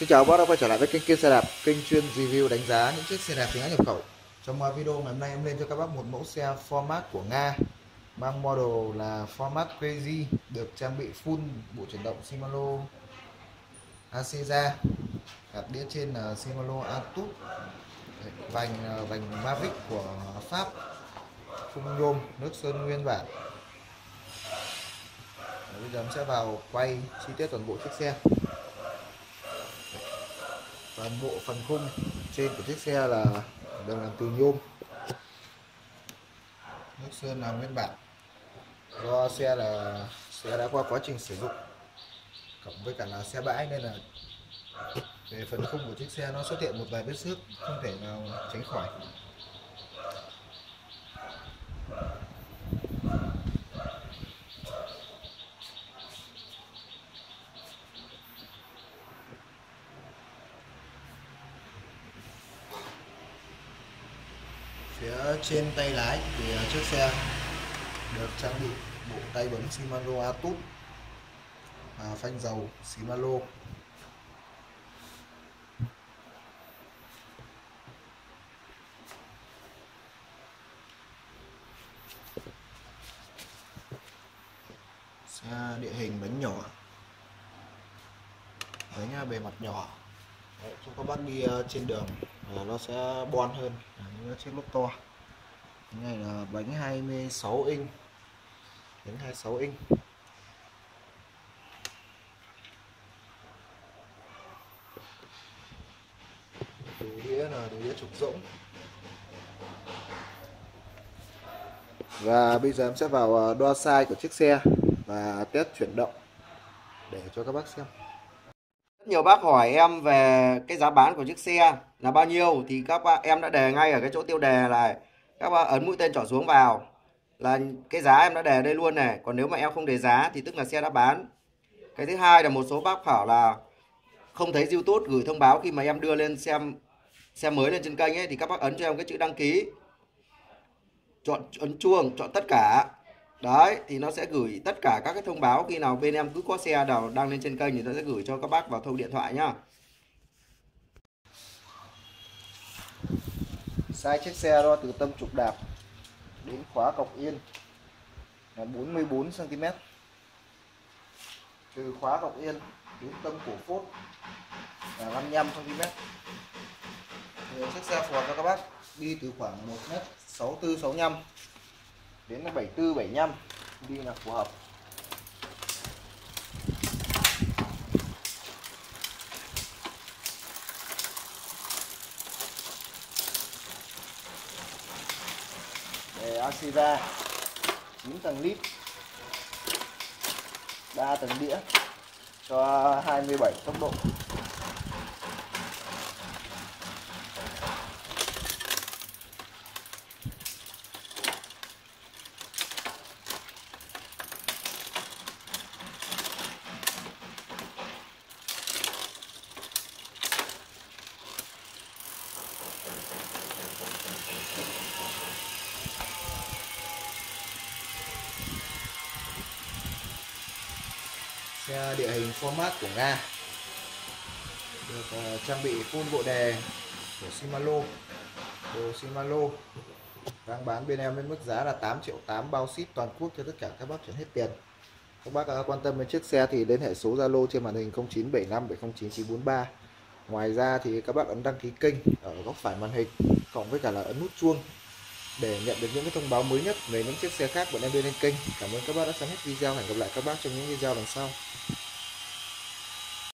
Xin chào các bác đã quay trở lại với kênh kia Xe Đạp, kênh chuyên review đánh giá những chiếc xe đạp tiếng Anh nhập khẩu. Trong video ngày hôm nay em lên cho các bác một mẫu xe format của Nga mang model là format Crazy được trang bị full bộ chuyển động Shimano Aceza gạt đĩa trên là Shimano Atut vành ờ, vành Mavic của Pháp phun nhôm nước sơn nguyên bản bây giờ em sẽ vào quay chi tiết toàn bộ chiếc xe toàn bộ phần khung trên của chiếc xe là đều làm từ nhôm. Nước sơn là nguyên bản. Do xe là, xe đã qua quá trình sử dụng, cộng với cả là xe bãi nên là về phần khung của chiếc xe nó xuất hiện một vài vết xước không thể nào tránh khỏi. Phía trên tay lái thì à, chiếc xe được trang bị bộ tay bấm Shimano Atut và phanh dầu Shimano. Xe địa hình bánh nhỏ. Bánh bề mặt nhỏ. Đấy, cho các bác đi trên đường à, nó sẽ bon hơn. Những chiếc lốp to. Cái này là bánh 26 inch. Bánh 26 inch. Đồ đĩa là đồ đĩa trục rỗng. Và bây giờ em sẽ vào à, đo size của chiếc xe và test chuyển động để cho các bác xem rất nhiều bác hỏi em về cái giá bán của chiếc xe là bao nhiêu, thì các bác em đã đề ngay ở cái chỗ tiêu đề là các bác ấn mũi tên trỏ xuống vào là cái giá em đã đề đây luôn này. Còn nếu mà em không đề giá thì tức là xe đã bán. Cái thứ hai là một số bác bảo là không thấy YouTube gửi thông báo khi mà em đưa lên xem xe mới lên trên kênh ấy, thì các bác ấn cho em cái chữ đăng ký. Chọn, ấn chuông, chọn tất cả đấy, thì nó sẽ gửi tất cả các cái thông báo khi nào bên em cứ có xe nào đăng lên trên kênh thì nó sẽ gửi cho các bác vào thông điện thoại nhá. Size chiếc xe đo từ tâm trục đạp đến khóa cọc yên là 44 cm từ khóa cọc yên đến tâm cổ phốt là 55 cm thì chiếc xe phù hợp cho các bác, đi từ khoảng 1 m 64 65 đến 74 75 đi là phù hợp. Để Asiva 9 tầng lít. 3 tầng đĩa cho 27 tốc độ. Xe địa hình format của Nga. Được uh, trang bị full bộ đề của Shimano. Đồ Shimano đang bán bên em với mức giá là 8 triệu 8 bao ship toàn quốc cho tất cả các bác chuyển hết tiền. Các bác uh, quan tâm đến chiếc xe thì liên hệ số Zalo trên màn hình 0975 709943 ngoài ra thì các bác ấn đăng ký kênh ở góc phải màn hình cộng với cả là ấn nút chuông để nhận được những cái thông báo mới nhất về những chiếc xe khác bọn em đưa lên kênh cảm ơn các bác đã xem hết video. Hẹn gặp lại các bác trong những video lần sau.